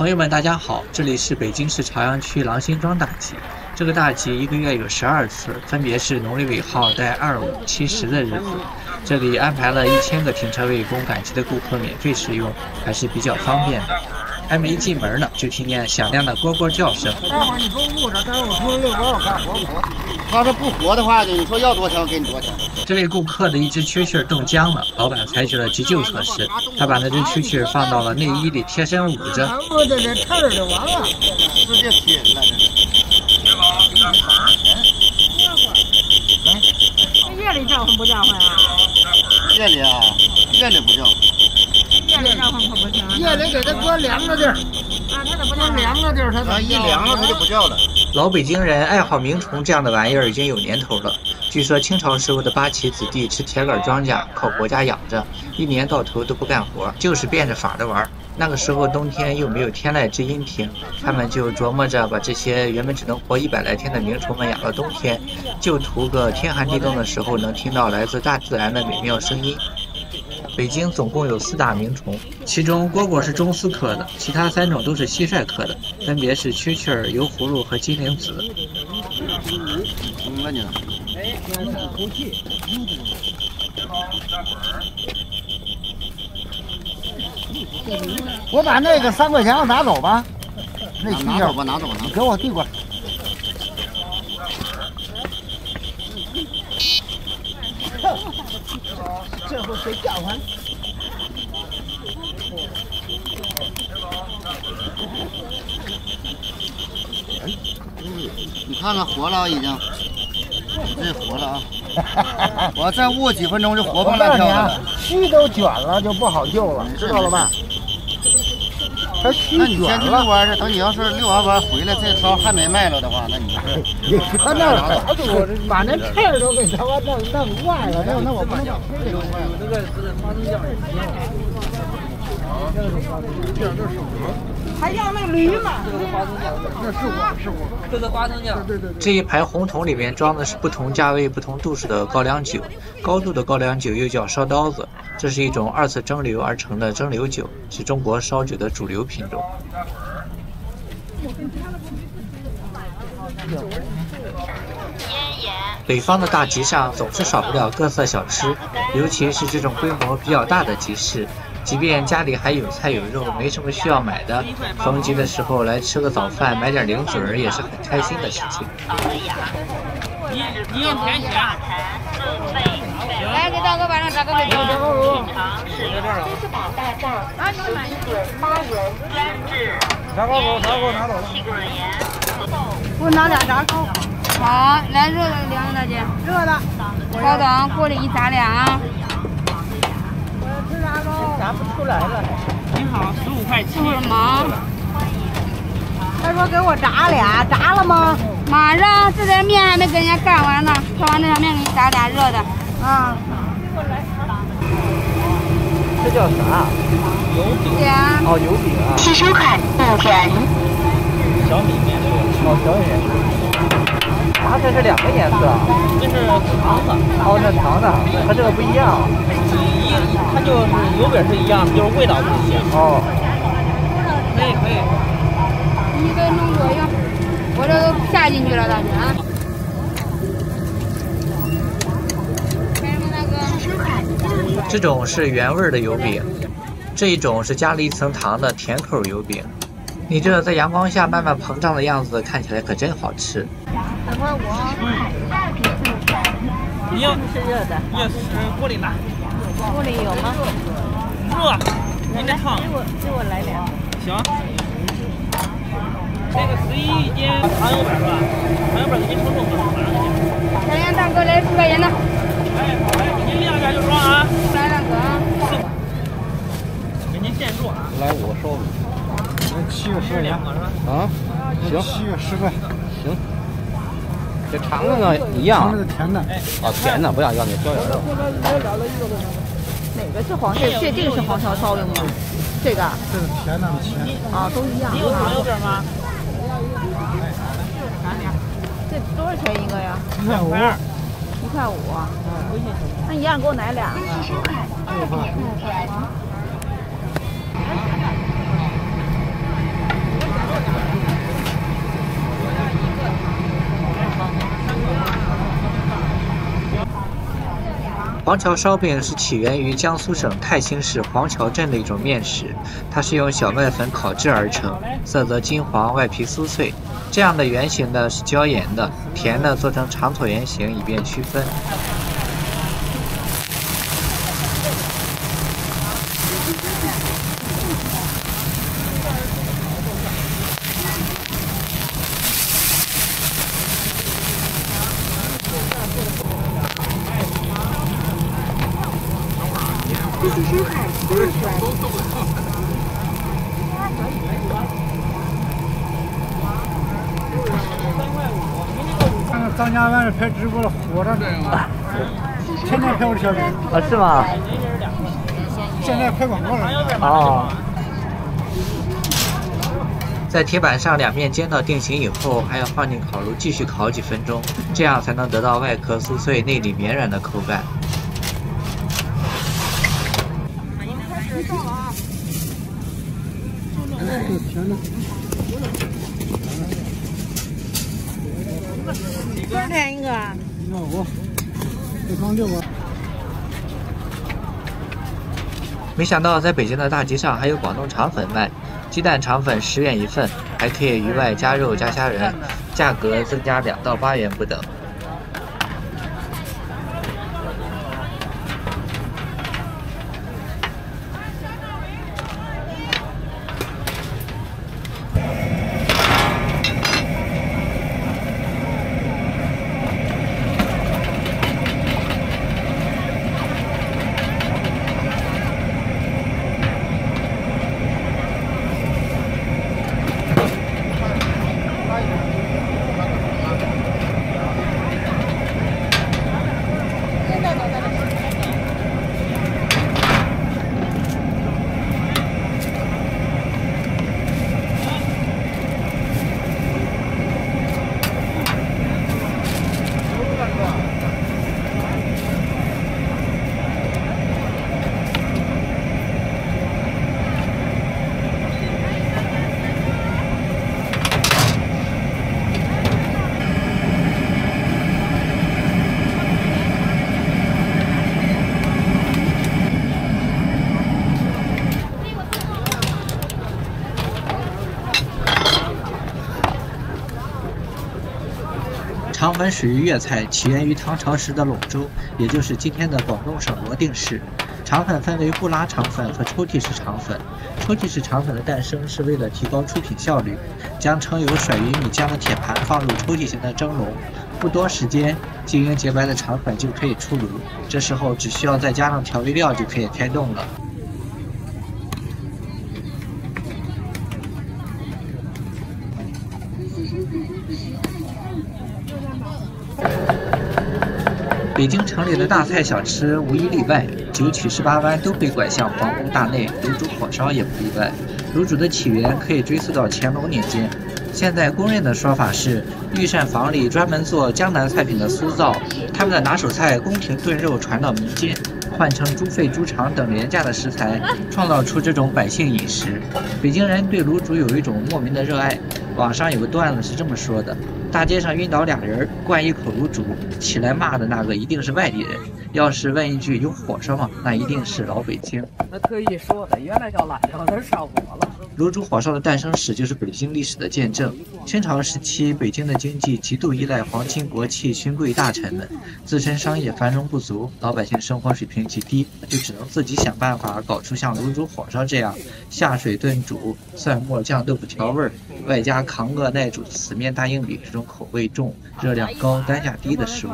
朋友们，大家好，这里是北京市朝阳区郎辛庄大集。这个大集一个月有十二次，分别是农历尾号带二、五、七、十的日子。这里安排了一千个停车位供赶集的顾客免费使用，还是比较方便的。还没进门呢，就听见响亮的蝈蝈叫声。待会儿你给我着，待会儿我出去遛狗，我看活不活。他说不活的话呢，你说要多少钱我给你多少钱。这位顾客的一只蛐蛐冻僵了，老板采取了急救措施，他把那只蛐蛐放到了内衣里贴身捂着。我这这刺儿就完了，直接贴了这。夜里叫唤不叫唤啊？夜里啊，夜里不叫。夜里叫唤可不行。夜里给他搁凉的地儿。啊，它怎么搁凉的地儿，它一凉了它就不叫了。老北京人爱好鸣虫这样的玩意儿已经有年头了。据说清朝时候的八旗子弟吃铁杆庄稼，靠国家养着，一年到头都不干活，就是变着法的玩。那个时候冬天又没有天籁之音听，他们就琢磨着把这些原本只能活一百来天的鸣虫们养到冬天，就图个天寒地冻的时候能听到来自大自然的美妙声音。北京总共有四大鸣虫，其中蝈蝈是中丝科的，其他三种都是蟋蟀科的，分别是蛐蛐、油葫芦和金铃子。怎么了你？我把那个三块钱我拿走吧，那蛐蛐我拿走，拿给我递过来。这会谁叫唤？你看看活了已经，这活了啊！我再捂几分钟就活蹦乱跳了。须都卷了就不好救了，知道了吧？它须卷了。那你先去遛弯去，等你要是遛完弯回来，这条还没卖了的话，那你 你搁那儿早就把那刺儿都给他妈弄弄坏了。那那我不能把刺儿给弄坏了。这个这个发生酱也行。啊，这个是发生酱，这这是什么？还要那驴吗？这个是花生酱，那是我是我，这是花生酱。对对对。这一排红桶里面装的是不同价位、不同度数的高粱酒，高度的高粱酒又叫烧刀子，这是一种二次蒸馏而成的蒸馏酒，是中国烧酒的主流品种。北方的大集上总是少不了各色小吃，尤其是这种规模比较大的集市。即便家里还有菜有肉，没什么需要买的，逢集的时候来吃个早饭，买点零嘴儿也是很开心的事情。来，给大哥把那大哥给交了。这是把大账啊，一点八元三至。炸糕给我，炸糕拿走了。给我拿俩炸糕。好，来热的凉的大姐。热的。稍等，锅里一炸两。炸不出来了。你好，十五块七。会儿忙。他说给我炸俩，炸了吗？马上，这点面还没给人家干完呢，干完这点面给你炸俩热的。啊。这叫啥？油饼。哦，油饼啊。七十块五元。小米面哦，小米面。它这是两个颜色，这是糖的，哦，这糖的，和这个不一样。一，它就是油饼是一样的，就是味道不一样。哦，可以可以。一分钟左右，我这都下进去了，大姐啊。这种是原味的油饼，这一种是加了一层糖的甜口油饼。你这在阳光下慢慢膨胀的样子，看起来可真好吃。等会我，你要吃热的，要吃锅里拿，锅里有吗？热，你那烫。给我给我来两。行。这个十一一斤糖油板是吧？糖油板给您称重，马上给您。小杨大哥来十块钱的。哎，来给，您晾下就装啊。来两个啊。给您现做啊。来五个烧饼。七月十两个是吧？啊，行。七月十块。行。这长的呢一样。这个甜的。啊，甜的不要要那椒盐肉。哪个是黄？这这这个是黄烧烧的吗？这个。这是甜的甜。啊，都一样。你有糖油饼吗？这多少钱一个呀？一块五。一块五。那一样给我来俩。黄桥烧饼是起源于江苏省泰兴市黄桥镇的一种面食，它是用小麦粉烤制而成，色泽金黄，外皮酥脆。这样的圆形的是椒盐的，甜的做成长椭圆形以便区分。张家湾拍直播了，火着呢，天天拍我的小品。啊，是吗？现在拍广告了。哦。在铁板上两面煎到定型以后，还要放进烤炉继续烤几分钟，这样才能得到外壳酥脆、内里绵软的口感。开始上了啊！多少钱一个？一万五，没想到在北京的大集上还有广东肠粉卖，鸡蛋肠粉十元一份，还可以鱼外加肉加虾仁，价格增加两到八元不等。肠粉属于粤菜，起源于唐朝时的陇州，也就是今天的广东省罗定市。肠粉分为布拉肠粉和抽屉式肠粉。抽屉式肠粉的诞生是为了提高出品效率，将盛有甩鱼米浆的铁盘放入抽屉型的蒸笼，不多时间，晶莹洁白的肠粉就可以出炉。这时候只需要再加上调味料就可以开动了。北京城里的大菜小吃无一例外，九曲十八弯都被拐向皇宫大内，卤煮火烧也不例外。卤煮的起源可以追溯到乾隆年间，现在公认的说法是御膳房里专门做江南菜品的苏造，他们的拿手菜宫廷炖肉传到民间，换成猪肺、猪肠等廉价的食材，创造出这种百姓饮食。北京人对卤煮有一种莫名的热爱，网上有个段子是这么说的。大街上晕倒俩人，灌一口卤煮，起来骂的那个一定是外地人。要是问一句有火烧吗？那一定是老北京。那特意说的，原来叫辣椒，它上火了。卤煮火烧的诞生史就是北京历史的见证。清朝时期，北京的经济极度依赖皇亲国戚、勋贵大臣们，自身商业繁荣不足，老百姓生活水平极低，就只能自己想办法搞出像卤煮火烧这样下水炖煮、蒜末酱豆腐调味儿，外加扛饿耐煮死面大硬饼这种。口味重、热量高、单价低的食物。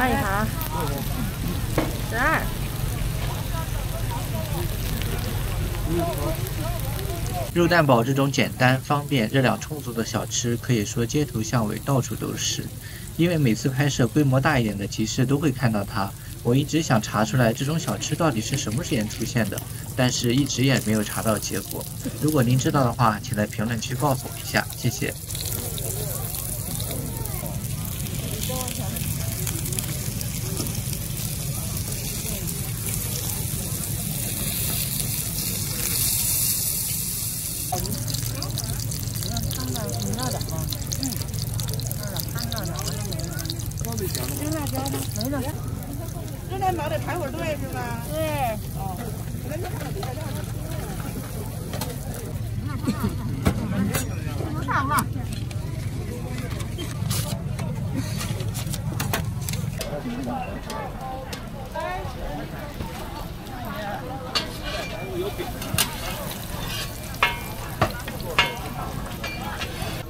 二一好，十二。肉蛋堡这种简单、方便、热量充足的小吃，可以说街头巷尾到处都是。因为每次拍摄规模大一点的集市都会看到它。我一直想查出来这种小吃到底是什么时间出现的，但是一直也没有查到结果。如果您知道的话，请在评论区告诉我一下，谢谢。有辣椒吗？没了。这得毛得排会儿队是吧？对。哦。不上了。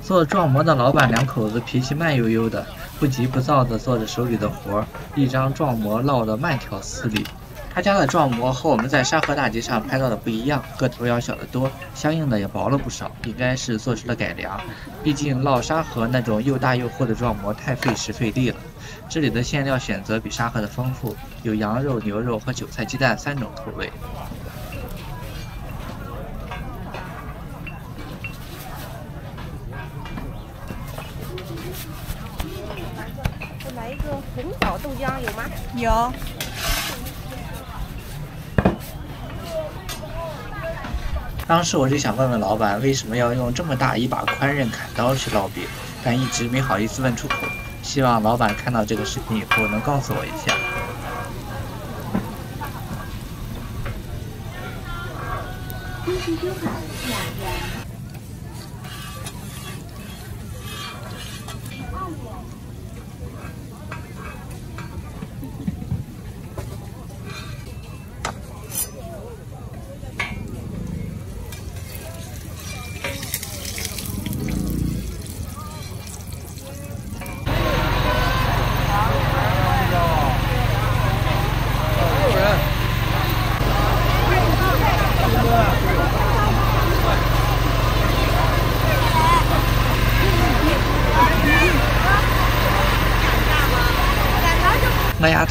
做撞模的老板两口子脾气慢悠悠的。不急不躁的做着手里的活儿，一张撞模烙的慢条斯理。他家的撞模和我们在沙河大街上拍到的不一样，个头要小得多，相应的也薄了不少，应该是做出了改良。毕竟烙沙河那种又大又厚的撞模太费时费力了。这里的馅料选择比沙河的丰富，有羊肉、牛肉和韭菜鸡蛋三种口味。来一个红枣豆浆有吗？有。当时我就想问问老板，为什么要用这么大一把宽刃砍刀去烙饼，但一直没好意思问出口。希望老板看到这个视频以后能告诉我一下。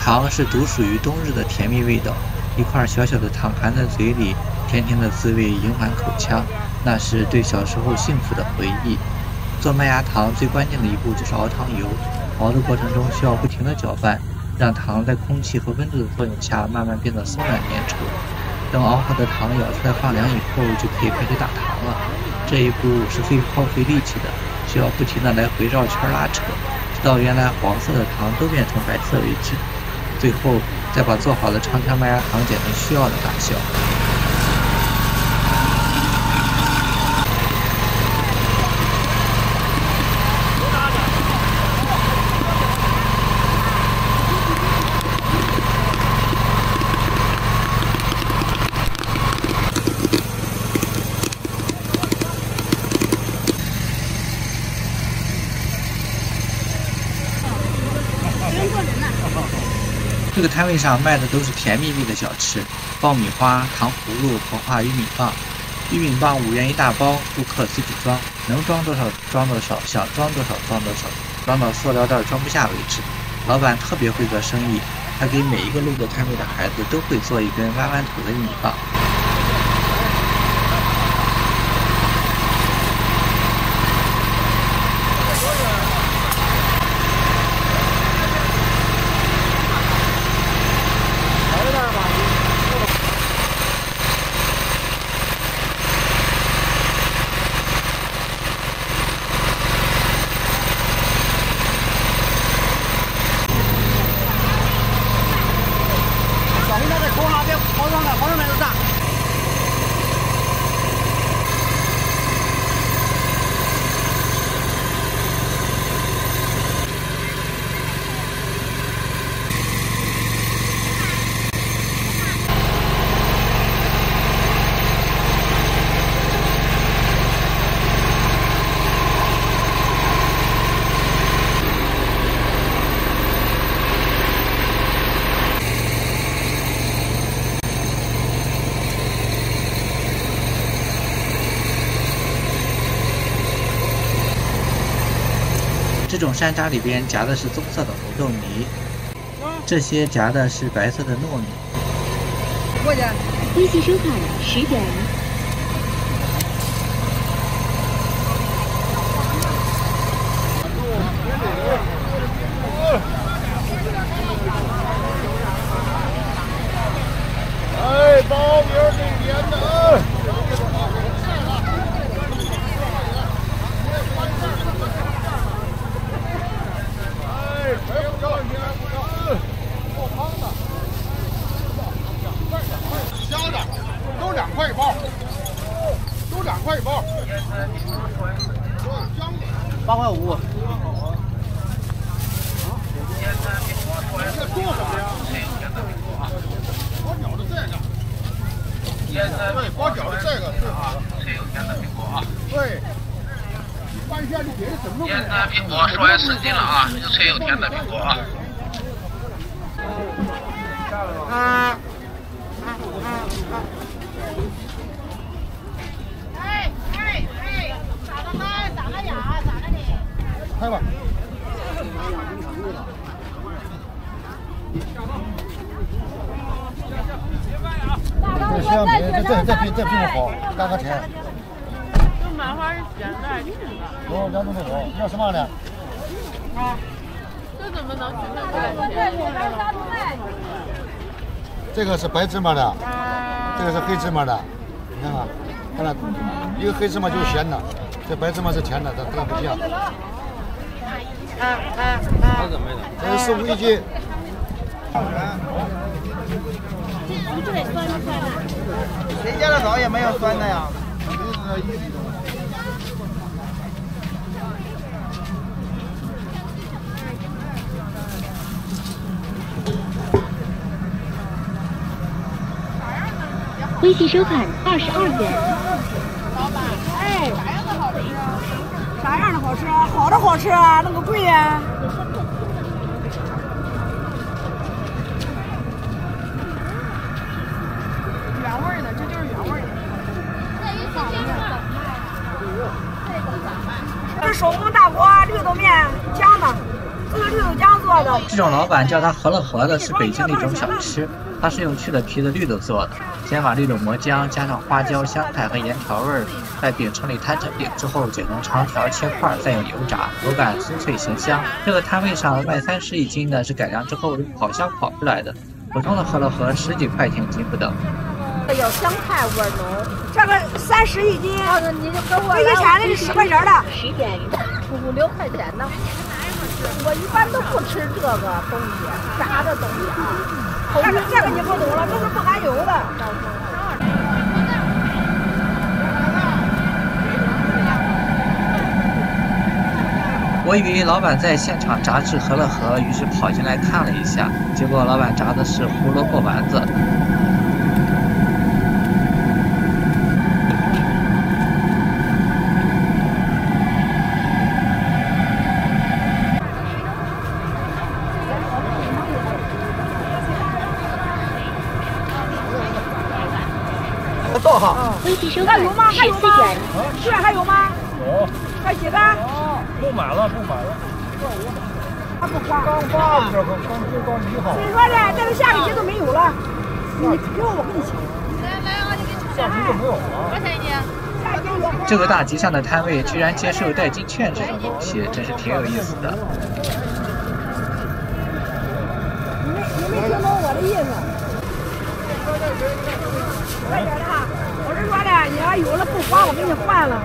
糖是独属于冬日的甜蜜味道，一块小小的糖含在嘴里，甜甜的滋味盈满口腔，那是对小时候幸福的回忆。做麦芽糖最关键的一步就是熬糖油，熬的过程中需要不停的搅拌，让糖在空气和温度的作用下慢慢变得松软粘稠。等熬好的糖舀出来放凉以后，就可以开始打糖了。这一步是最耗费力气的，需要不停的来回绕圈拉扯。直到原来黄色的糖都变成白色为止，最后再把做好的长条麦芽糖剪成需要的大小。摊位上卖的都是甜蜜蜜的小吃，爆米花、糖葫芦、膨化玉米棒。玉米棒五元一大包，顾客自己装，能装多少装多少，想装多少装多少，装到塑料袋装不下为止。老板特别会做生意，他给每一个路过摊位的孩子都会做一根弯弯头的玉米棒。这种山楂里边夹的是棕色的红豆泥。这些夹的是白色的糯米。过去。微信收款十元。哎，包米儿给点的。八块五。对，包饺的这个最好了。最有甜的苹果啊。对。腌的苹果，说也使劲了啊！有脆有甜的苹果啊。啊。开吧。这香饼，这这这比这比我好，价格钱。这麻花是咸的是甜的？有两种都有，要什么的？这怎么能吃那么甜？这个是白芝麻的，这个是黑芝麻的。你看看，看了，一个黑芝麻就是咸的，这白芝麻是甜的，它它不一样。他怎么的？这是十五一斤。谁家的枣也没有酸的呀？微信收款二十二元。老板，哎，啥样的好吃啊？啥样的好吃啊？好的好吃啊，那个贵呀？原味的，这就是原味的。这手工大锅绿豆面浆的，这是绿豆浆做的。这种老板叫它和了和的，是北京的一种小吃。它是用去了皮的绿豆做的，先把绿豆磨浆，加上花椒、香菜和盐调味儿，在饼铛里摊成饼之后卷成长条切块，再用油炸，口感酥脆咸香。这个摊位上卖三十一斤的是改良之后用烤箱烤出来的，普通的饸饹盒十几块钱一斤不等。有香菜味浓，这个三十一斤，你就给我一钱的是十块钱的，十点，五六块钱呢。我一般都不吃这个东西，炸的东西啊。这个这个你不懂了，这是不含油的。我以为老板在现场炸制合了合，于是跑进来看了一下，结果老板炸的是胡萝卜丸子。微信收款十四元。这还有吗？有。还几个？不买了，不买了。他不花。刚发这个，刚就刚一号。谁说的？这个下个节都没有了。你给我，我给你钱。来来，我给你下季度没有了。多少钱一斤？这个大集上的摊位居然接受代金券这种东西，真是挺有意思的。你没你没听懂我的意思？有了不花，我给你换了。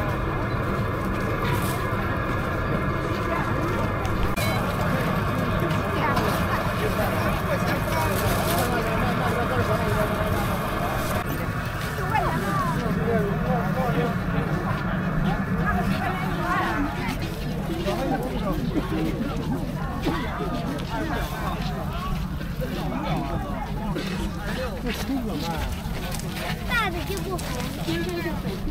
大的就不红。天生的粉丝，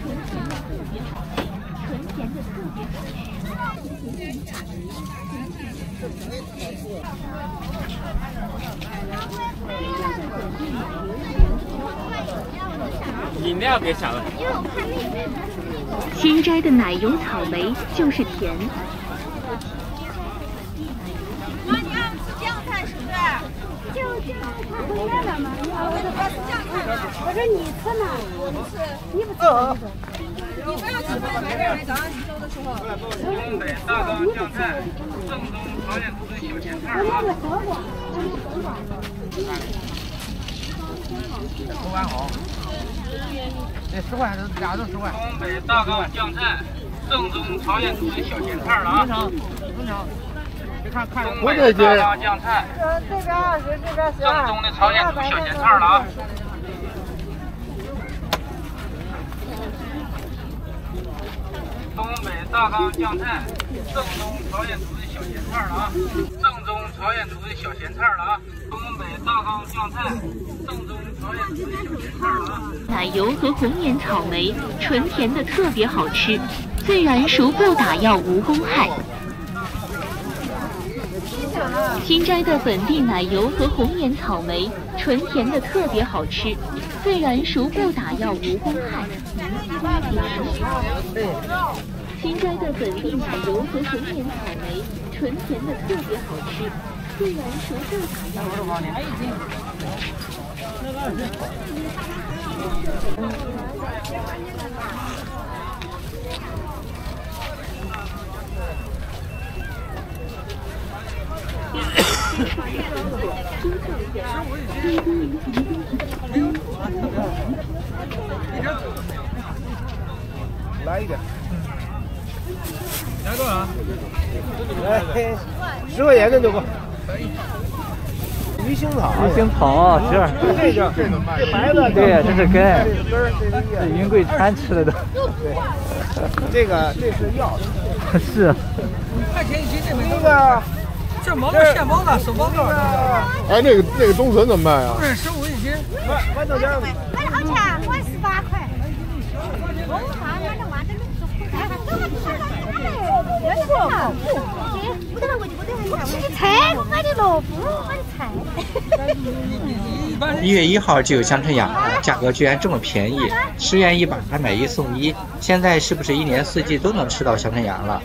纯甜的特别好吃，纯甜的特别好吃。饮料给抢了。新摘的奶油草莓就是甜。我说你吃呢？我不吃，你不吃。你不要吃饭，买点早上你走的时候。东北大缸酱菜，正宗朝鲜族的小咸菜啊。口感好。这十块俩都十块。东北大缸酱菜，正宗朝鲜族的小咸菜了啊。正常，正常。别看看。东北大缸酱菜。这边二十，这边十二。正宗的朝鲜族小咸菜了啊。东北大缸酱菜，正宗朝鲜族的小咸菜了啊！正宗朝鲜族的小咸菜了啊！东北大缸酱菜，正宗朝鲜族的小咸菜了啊！奶油和红颜草莓，纯甜的特别好吃，自然熟不打药无公害。新摘的本地奶油和红颜草莓，纯甜的特别好吃，自然熟不打药无公害。新摘的本地奶油和红颜草莓，纯甜的特别好吃，自然熟不打药。无公害来一个。来多少？来十块钱的就够。鱼腥草，鱼腥草是。这叫这白的，对，这是根。这，云贵川吃的都。这个这是药。是。五块钱一斤这没那个。这毛豆现包的，手包的。哎，那个那个冬笋怎么卖啊？冬笋十五一斤。豌豆尖。卖多少钱？我十八块。我啥？俺这豌豆菜，我买的萝卜，买的菜。一月一号就有香椿芽了，价格居然这么便宜，十元一把还买一送一。现在是不是一年四季都能吃到香椿芽了？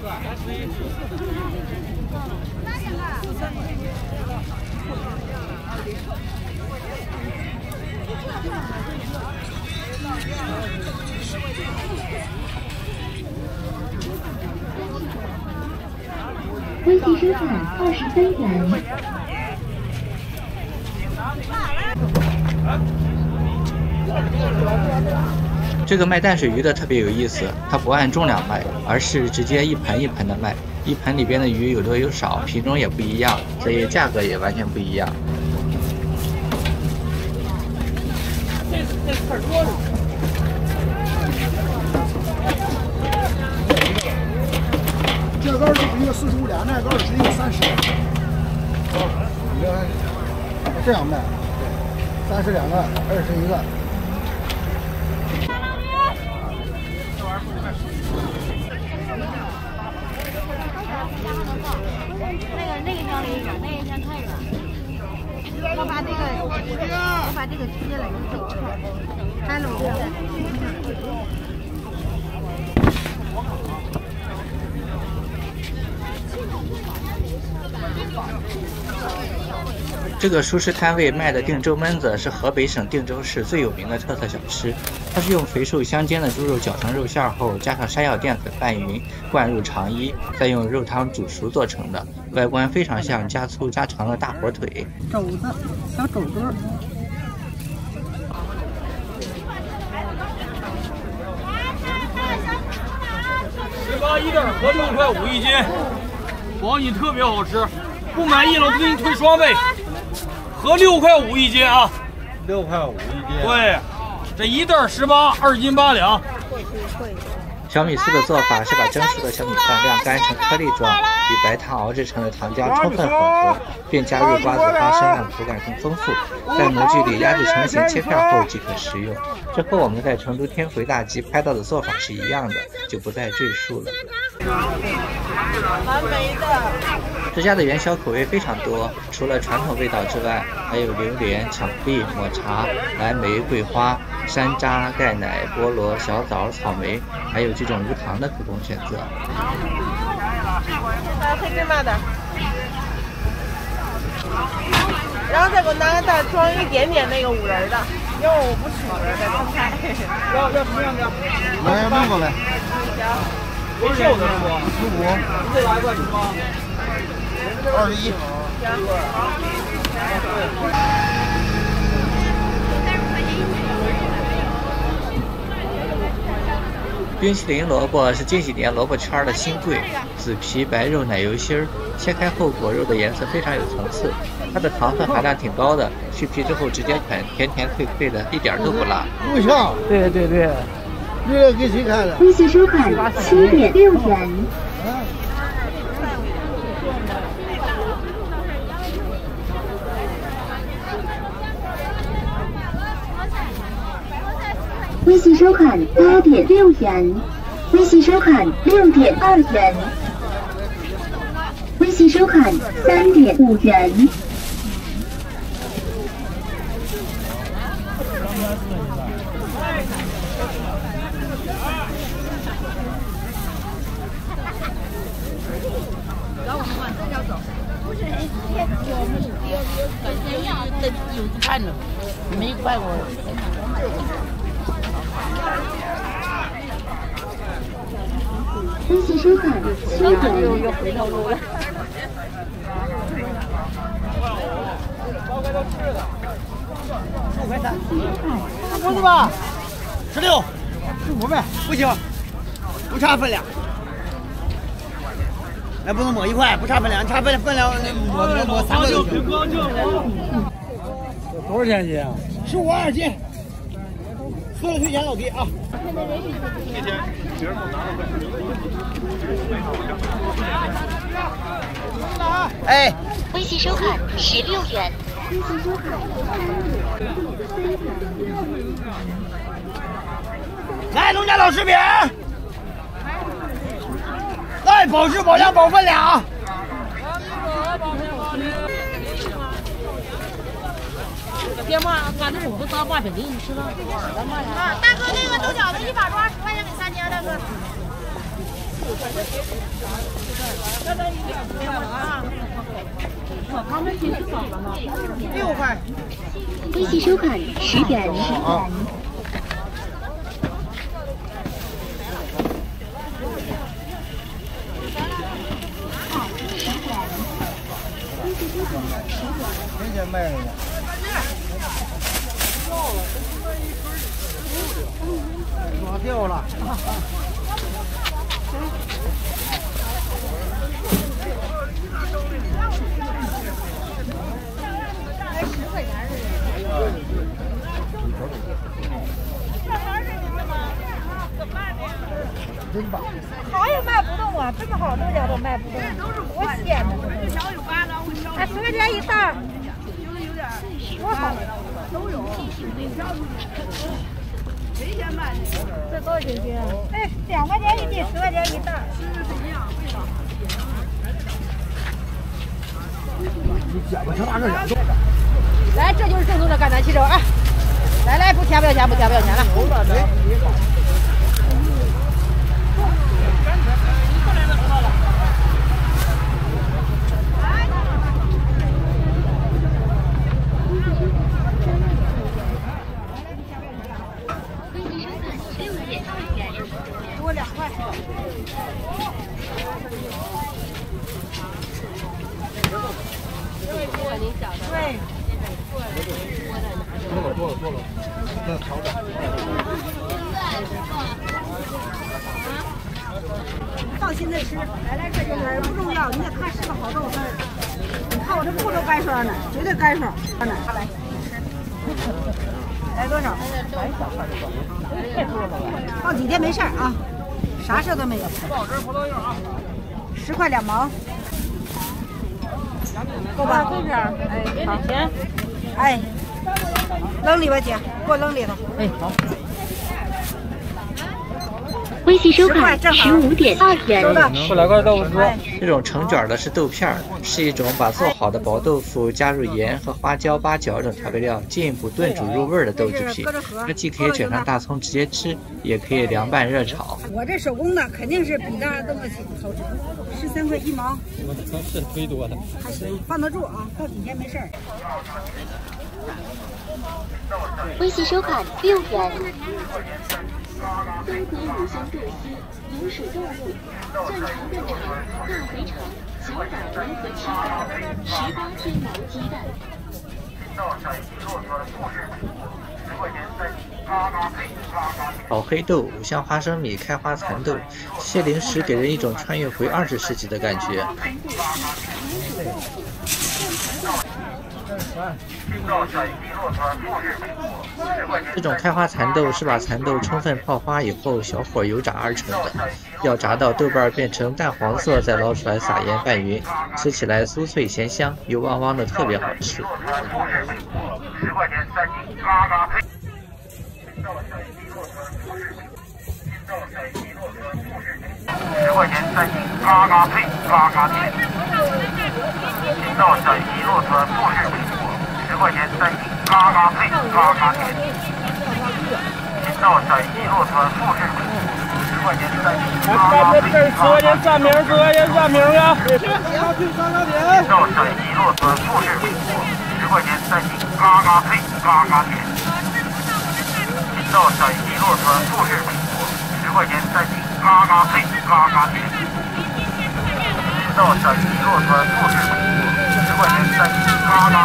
微信收款二十三元。这个卖淡水鱼的特别有意思，它不按重量卖，而是直接一盆一盆的卖。一盆里边的鱼有多有少，品种也不一样，所以价格也完全不一样。这这块多少杆是一个四十五两，那杆是一个三十。这样卖，三十两个，二十一个。那个那个条一个，那个先看一个。我把这个，我把这个切了，你走出来，看了这个熟食摊位卖的定州焖子是河北省定州市最有名的特色小吃。它是用肥瘦相间的猪肉搅成肉馅后，加上山药淀粉拌匀，灌入肠衣，再用肉汤煮熟做成的。外观非常像加粗加长的大火腿。肘子，小肘子。十八一袋合六块五一斤，保你特别好吃。不满意了，我给你退双倍。合六块五一斤啊！六块五一斤。对，这一袋十八，二斤八两。小米丝的做法是把蒸熟的小米饭晾干成颗粒状，与白糖熬制成的糖浆充分混合，并加入瓜子、花生，让口感更丰富。在模具里压制成型切片后即可食用。这和我们在成都天回大集拍到的做法是一样的，就不再赘述了。这家的元宵口味非常多，除了传统味道之外，还有榴莲、巧克力、抹茶、蓝莓、桂花、山楂、钙奶、菠萝、小枣、草莓，还有几种无糖的可供选择。啊，黑芝麻的。然后再给我拿个袋装一点点那个五仁的，因为我不吃五仁的。要要什么样的？来要过呗。行。多少的不？十五。你这来一块行吗？二十一。冰淇淋萝卜是近几年萝卜圈的新贵，紫皮白肉奶油心儿，切开后果肉的颜色非常有层次，它的糖分含量挺高的，去皮之后直接啃，甜甜脆脆的，一点都不辣。不像，对对对。这个给谁看的？微信收看七点六元。微信收款八点六元，微信收款六点二元，微信收款三点五元。有一盘了，没快过。微信收看七点。又又回头路了。十五块三。十五是吧？十六。十五呗。不行，不差分量。那不能摸一块，不差分量，差分分量摸摸摸三个就行。多少钱一斤啊？十五二斤。所有退钱老弟啊！哎，微信收看十六元。微信收看来，农家老食品。来，保质保量保分量。别骂，干这我不打八分给你吃了。啊，大哥，那个豆角子一把抓，十块钱给三斤，大哥。六块。微信收看十元。啊。没钱卖了呢。抓掉了。真棒！好也卖不动啊，这么好豆角都卖不动，多鲜呢！哎，十块钱一袋。多好，都有。谁先卖？这多少斤斤？哎，两块钱一斤，十块钱一袋。你捡吧，大个的来，这就是正宗的赣南七洲啊！来来，不甜不要钱，不甜不要钱了。放心的吃，来来这就是不重要，你得看是个好豆丝儿。你看我这不都干爽呢，绝对干爽。来，来多少？放几天没事儿啊，啥事都没有。十块两毛，够吧？哎，好。哎，扔里吧，姐，给我扔里头。哎，好。微信收款十五点二元。过来块豆腐丝。这种成卷的是豆片儿，是一种把做好的薄豆腐加入盐和花椒、八角等调味料，进一步炖煮入味儿的豆制品。它既可以卷上大葱直接吃，也可以凉拌热炒。我这手工的肯定是比那东西好吃，十三块一毛。我超市忒多了。还行，放得住啊，到几天没事儿。微信收款六元。东北五香豆丝，油水豆腐，蒜肠灌肠，大肥肠，小胆联合七，十八天毛鸡蛋。炒黑豆、五香花生米、开花蚕豆，这些零食给人一种穿越回二十世纪的感觉。这种开花蚕豆是把蚕豆充分泡花以后小火油炸而成的，要炸到豆瓣变成淡黄色再捞出来撒盐拌匀，吃起来酥脆咸香，油汪汪的，特别好吃。十块钱三斤，嘎嘎脆。十块钱三斤，嘎嘎脆，嘎嘎甜。青岛陕西骆驼富士。块钱三斤，嘎嘎脆，嘎嘎甜。青岛陕西洛川富士水果，十块钱三斤，嘎嘎脆，嘎嘎甜。三名，十块钱三名呀。青岛陕西骆驼富士水果，十块钱三斤，嘎嘎脆，嘎嘎甜。青岛陕西洛川富士水果，十块钱三斤，嘎嘎脆，嘎嘎甜。青岛陕西洛川富士水果，十块钱三斤，嘎嘎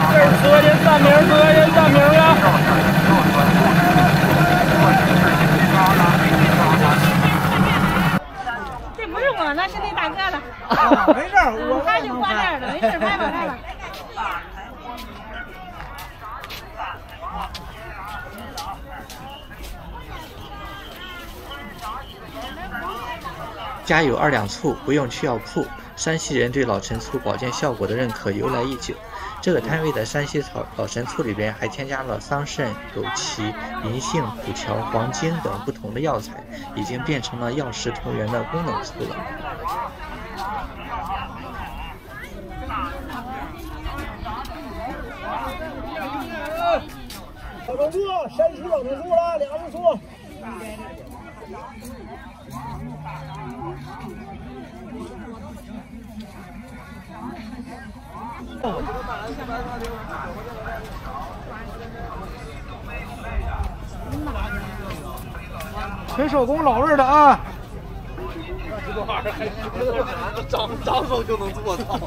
脆。这不是我，那是那大哥了。没事，我他就挂那儿了，没事，拍吧拍吧。家有二两醋，不用去药铺。山西人对老陈醋保健效果的认可由来已久。这个摊位的山西草老陈醋里边还添加了桑葚、枸杞、银杏、苦荞、黄精等不同的药材，已经变成了药食同源的功能醋了。老陈醋，山西老陈醋了，两人醋。纯手工老味儿的啊！这玩意儿张张手就能做，到！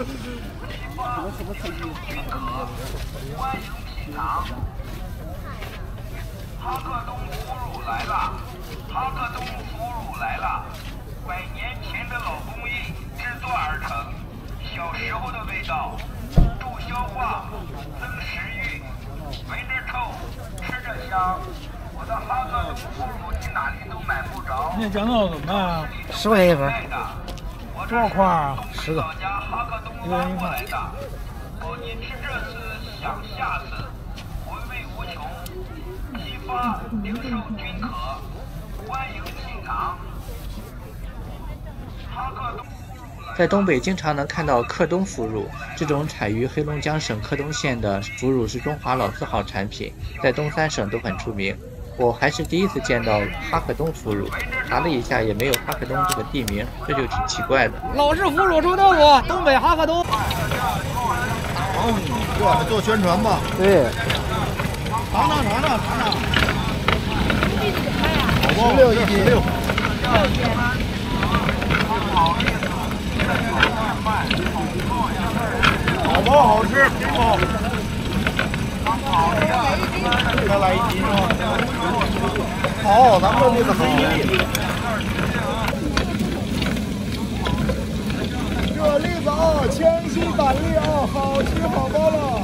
欢迎品尝，哈克东腐乳来了！哈克东腐乳来了！百年前的老工艺制作而成，小时候的味道，消化，增食欲，闻着臭，吃着香。我的哈克东腐乳你哪里都买不着。今天讲到怎么办啊？十块钱一份。多少块啊？十个。一人一块。哦，你吃这次想下次，回味无穷，批发零售均可，欢迎品尝。在东北经常能看到克东腐乳，这种产于黑龙江省克东县的腐乳是中华老字号产品，在东三省都很出名。我还是第一次见到哈克东腐乳，查了一下也没有哈克东这个地名，这就挺奇怪的。老式腐乳臭豆腐，东北哈克东。好，做做宣传吧。对。尝尝尝尝尝尝。十六一斤。六。好包好吃，挺好。再来一斤是吧？好，咱们这栗子好。这栗子啊，千辛板栗啊，好吃好包了。